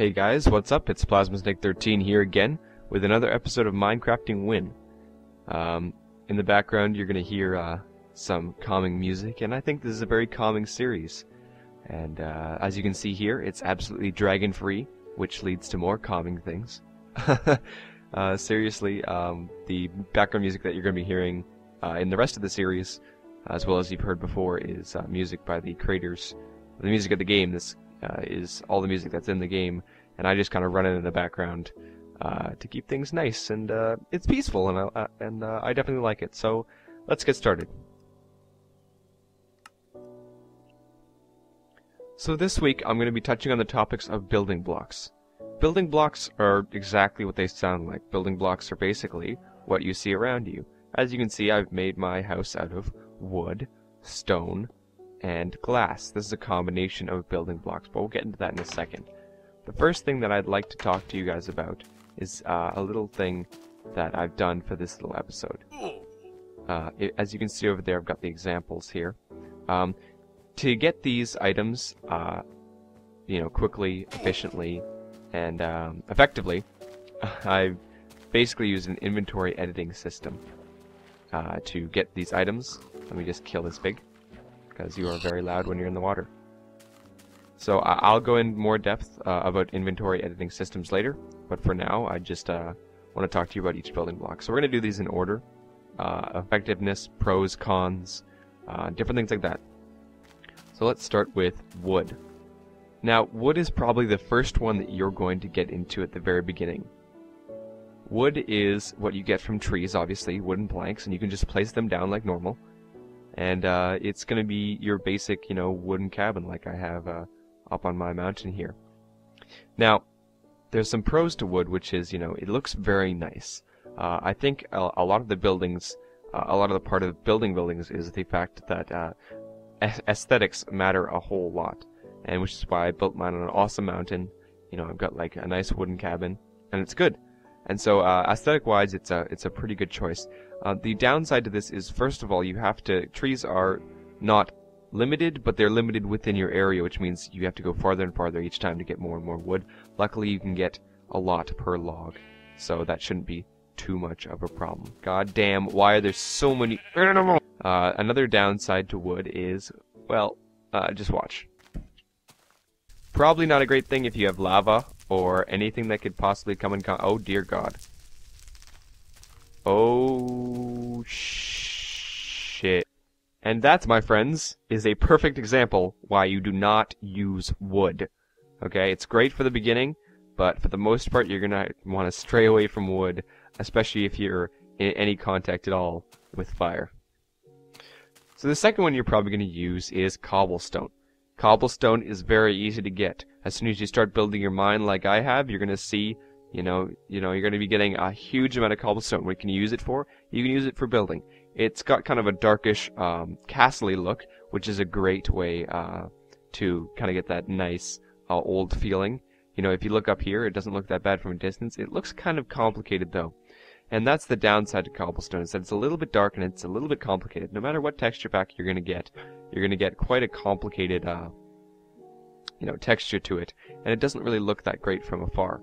Hey guys, what's up? It's Plasma Snake 13 here again with another episode of Minecrafting Win. Um, in the background, you're going to hear uh, some calming music, and I think this is a very calming series. And uh, as you can see here, it's absolutely dragon free, which leads to more calming things. uh, seriously, um, the background music that you're going to be hearing uh, in the rest of the series, as well as you've heard before, is uh, music by the creators, the music of the game. This uh, is all the music that's in the game, and I just kind of run it in the background uh, to keep things nice and uh, it's peaceful, and I, uh, and uh, I definitely like it. So let's get started. So this week I'm going to be touching on the topics of building blocks. Building blocks are exactly what they sound like. Building blocks are basically what you see around you. As you can see, I've made my house out of wood, stone, and glass. This is a combination of building blocks, but we'll get into that in a second. The first thing that I'd like to talk to you guys about is uh, a little thing that I've done for this little episode. Uh, it, as you can see over there, I've got the examples here. Um, to get these items, uh, you know, quickly, efficiently, and um, effectively, I've basically used an inventory editing system uh, to get these items. Let me just kill this pig because you are very loud when you're in the water. So uh, I'll go in more depth uh, about inventory editing systems later, but for now I just uh, want to talk to you about each building block. So we're going to do these in order. Uh, effectiveness, pros, cons, uh, different things like that. So let's start with wood. Now, wood is probably the first one that you're going to get into at the very beginning. Wood is what you get from trees, obviously, wooden planks, and you can just place them down like normal and uh, it's going to be your basic, you know, wooden cabin like I have uh, up on my mountain here. Now, there's some pros to wood, which is, you know, it looks very nice. Uh, I think a, a, lot of the buildings, uh, a lot of the part of building buildings is the fact that uh, aesthetics matter a whole lot, and which is why I built mine on an awesome mountain. You know, I've got like a nice wooden cabin, and it's good. And so, uh, aesthetic-wise, it's a it's a pretty good choice. Uh, the downside to this is, first of all, you have to trees are not limited, but they're limited within your area, which means you have to go farther and farther each time to get more and more wood. Luckily, you can get a lot per log, so that shouldn't be too much of a problem. God damn, why are there so many animals? Uh, another downside to wood is, well, uh, just watch. Probably not a great thing if you have lava or anything that could possibly come and in. oh dear God. Oh shit. And that, my friends, is a perfect example why you do not use wood. Okay, it's great for the beginning, but for the most part, you're gonna want to stray away from wood, especially if you're in any contact at all with fire. So the second one you're probably going to use is cobblestone. Cobblestone is very easy to get. As soon as you start building your mine like I have, you're going to see, you know, you know, you're going to be getting a huge amount of cobblestone. What can you use it for? You can use it for building. It's got kind of a darkish, um, castle look, which is a great way uh, to kind of get that nice uh, old feeling. You know, if you look up here, it doesn't look that bad from a distance. It looks kind of complicated though. And that's the downside to cobblestone, is that it's a little bit dark and it's a little bit complicated. No matter what texture pack you're going to get, you're going to get quite a complicated, uh, you know, texture to it, and it doesn't really look that great from afar.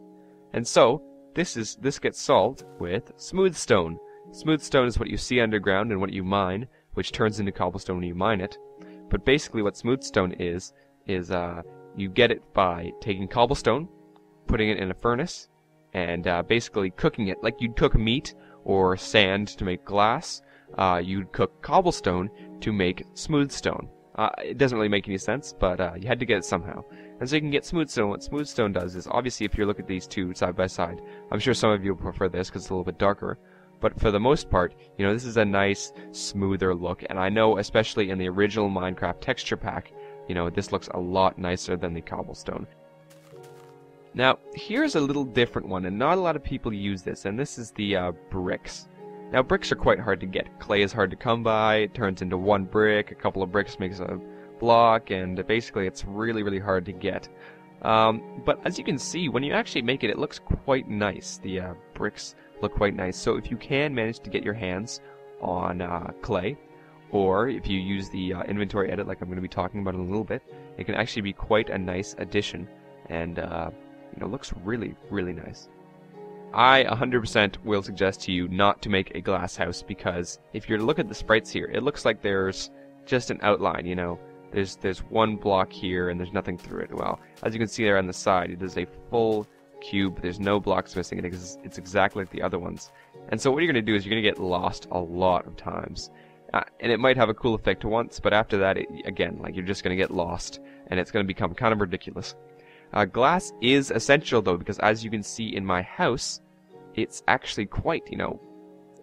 And so, this is this gets solved with smooth stone. Smooth stone is what you see underground and what you mine, which turns into cobblestone when you mine it. But basically, what smooth stone is is uh, you get it by taking cobblestone, putting it in a furnace, and uh, basically cooking it like you'd cook meat or sand to make glass. Uh, you'd cook cobblestone to make smooth stone. Uh, it doesn't really make any sense, but uh, you had to get it somehow. And so you can get smooth stone. What smooth stone does is, obviously, if you look at these two side by side, I'm sure some of you prefer this because it's a little bit darker. But for the most part, you know, this is a nice, smoother look. And I know, especially in the original Minecraft texture pack, you know, this looks a lot nicer than the cobblestone. Now, here's a little different one, and not a lot of people use this, and this is the uh, bricks. Now, bricks are quite hard to get. Clay is hard to come by, it turns into one brick, a couple of bricks makes a block, and basically it's really, really hard to get. Um, but as you can see, when you actually make it, it looks quite nice. The uh, bricks look quite nice. So if you can manage to get your hands on uh, clay, or if you use the uh, inventory edit like I'm going to be talking about in a little bit, it can actually be quite a nice addition. And, uh, Know, looks really, really nice. I 100% will suggest to you not to make a glass house because if you look at the sprites here, it looks like there's just an outline, you know. There's there's one block here and there's nothing through it. Well, as you can see there on the side, it is a full cube. There's no blocks missing. It's, it's exactly like the other ones. And so what you're going to do is you're going to get lost a lot of times. Uh, and it might have a cool effect once, but after that, it, again, like you're just going to get lost, and it's going to become kind of ridiculous. Uh, glass is essential though, because as you can see in my house, it's actually quite, you know,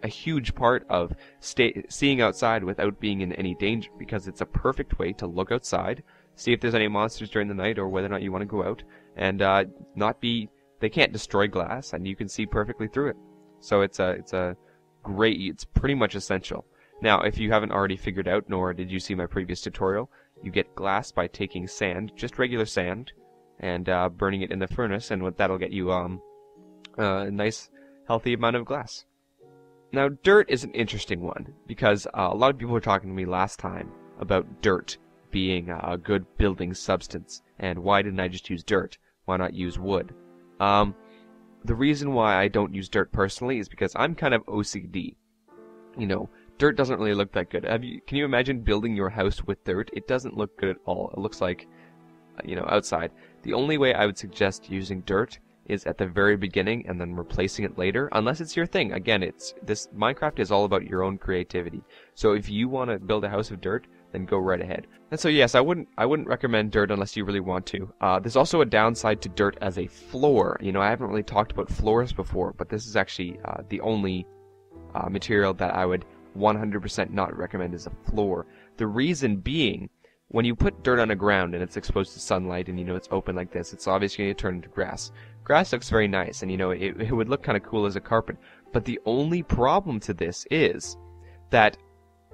a huge part of seeing outside without being in any danger, because it's a perfect way to look outside, see if there's any monsters during the night, or whether or not you want to go out, and uh, not be. They can't destroy glass, and you can see perfectly through it. So it's a it's a great. It's pretty much essential. Now, if you haven't already figured out, nor did you see my previous tutorial, you get glass by taking sand, just regular sand, and uh, burning it in the furnace, and what that'll get you um, a nice, healthy amount of glass. Now, dirt is an interesting one because uh, a lot of people were talking to me last time about dirt being a good building substance, and why didn't I just use dirt? Why not use wood? Um, the reason why I don't use dirt personally is because I'm kind of OCD. You know, dirt doesn't really look that good. You, can you imagine building your house with dirt? It doesn't look good at all. It looks like, you know, outside. The only way I would suggest using dirt is at the very beginning and then replacing it later, unless it's your thing. Again, it's this Minecraft is all about your own creativity. So if you want to build a house of dirt, then go right ahead. And so yes, I wouldn't I wouldn't recommend dirt unless you really want to. Uh, there's also a downside to dirt as a floor. You know, I haven't really talked about floors before, but this is actually uh, the only uh, material that I would 100% not recommend as a floor. The reason being, when you put dirt on the ground and it's exposed to sunlight and you know it's open like this, it's obviously going to turn into grass. Grass looks very nice and you know it, it would look kind of cool as a carpet. But the only problem to this is that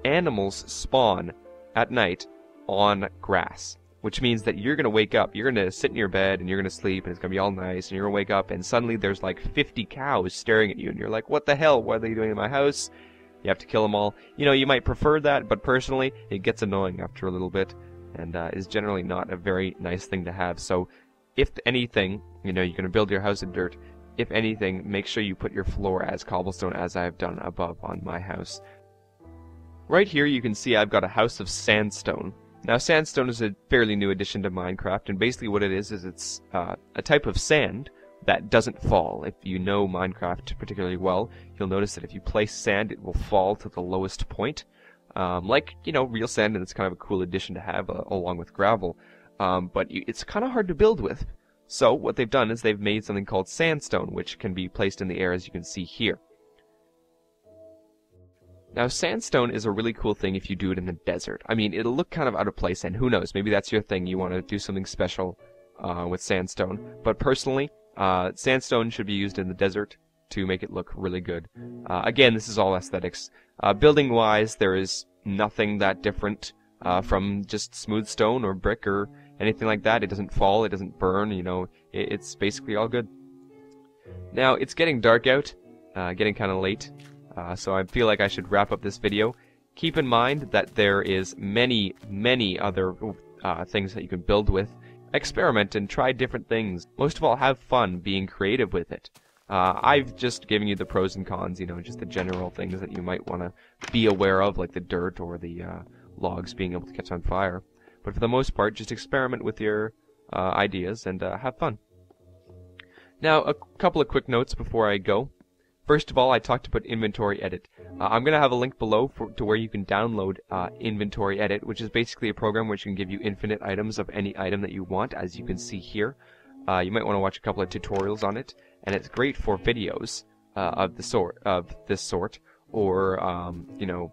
animals spawn at night on grass. Which means that you're going to wake up, you're going to sit in your bed and you're going to sleep and it's going to be all nice and you're going to wake up and suddenly there's like 50 cows staring at you and you're like, what the hell? What are they doing in my house? You have to kill them all. You know, you might prefer that, but personally, it gets annoying after a little bit, and uh, is generally not a very nice thing to have. So, if anything, you know, you're going to build your house in dirt. If anything, make sure you put your floor as cobblestone, as I have done above on my house. Right here, you can see I've got a house of sandstone. Now, sandstone is a fairly new addition to Minecraft, and basically what it is is it's uh, a type of sand that doesn't fall. If you know Minecraft particularly well, you'll notice that if you place sand, it will fall to the lowest point. Um, like, you know, real sand, and it's kind of a cool addition to have uh, along with gravel. Um, but it's kind of hard to build with. So, what they've done is they've made something called sandstone, which can be placed in the air as you can see here. Now, sandstone is a really cool thing if you do it in the desert. I mean, it'll look kind of out of place, and who knows, maybe that's your thing. You want to do something special uh, with sandstone. But personally, uh, sandstone should be used in the desert to make it look really good. Uh, again, this is all aesthetics. Uh, building wise, there is nothing that different uh, from just smooth stone or brick or anything like that. It doesn't fall, it doesn't burn, you know, it, it's basically all good. Now, it's getting dark out, uh, getting kind of late, uh, so I feel like I should wrap up this video. Keep in mind that there is many, many other things that you can build with Experiment and try different things. Most of all, have fun being creative with it. Uh, I've just given you the pros and cons, you know, just the general things that you might want to be aware of, like the dirt or the uh, logs being able to catch on fire. But for the most part, just experiment with your uh, ideas and uh, have fun. Now, a couple of quick notes before I go. First of all, I talked about inventory edit. Uh, I'm going to have a link below for, to where you can download uh, inventory edit, which is basically a program which can give you infinite items of any item that you want, as you can see here. Uh, you might want to watch a couple of tutorials on it, and it's great for videos uh, of the sort of this sort, or um, you know,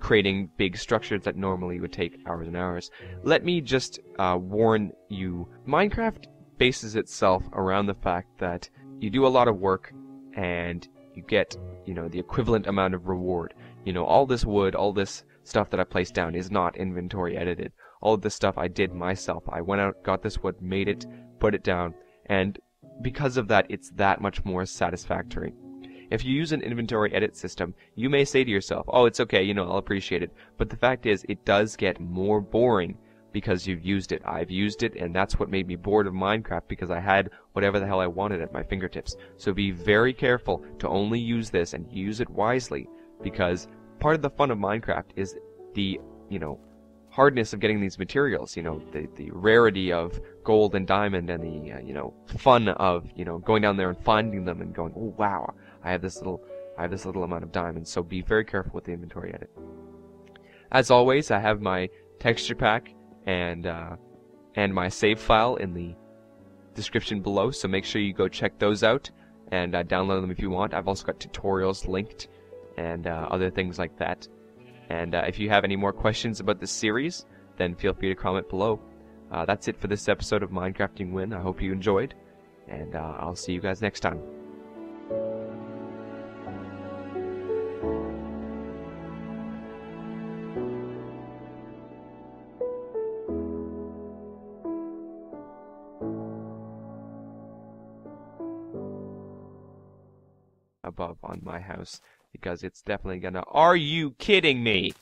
creating big structures that normally would take hours and hours. Let me just uh, warn you: Minecraft bases itself around the fact that you do a lot of work and you get, you know, the equivalent amount of reward. You know, all this wood, all this stuff that I placed down is not inventory edited. All of this stuff I did myself. I went out, got this wood, made it, put it down, and because of that, it's that much more satisfactory. If you use an inventory edit system, you may say to yourself, oh, it's okay, you know, I'll appreciate it. But the fact is, it does get more boring because you've used it. I've used it, and that's what made me bored of Minecraft because I had whatever the hell I wanted at my fingertips. So be very careful to only use this and use it wisely because part of the fun of Minecraft is the, you know, hardness of getting these materials, you know, the, the rarity of gold and diamond and the, uh, you know, fun of, you know, going down there and finding them and going, oh wow, I have this little, I have this little amount of diamonds. So be very careful with the inventory edit. As always, I have my texture pack and uh, and my save file in the description below. So make sure you go check those out and uh, download them if you want. I've also got tutorials linked and uh, other things like that. And uh, if you have any more questions about this series, then feel free to comment below. Uh, that's it for this episode of Minecrafting Win. I hope you enjoyed, and uh, I'll see you guys next time. above on my house because it's definitely gonna. Are you kidding me?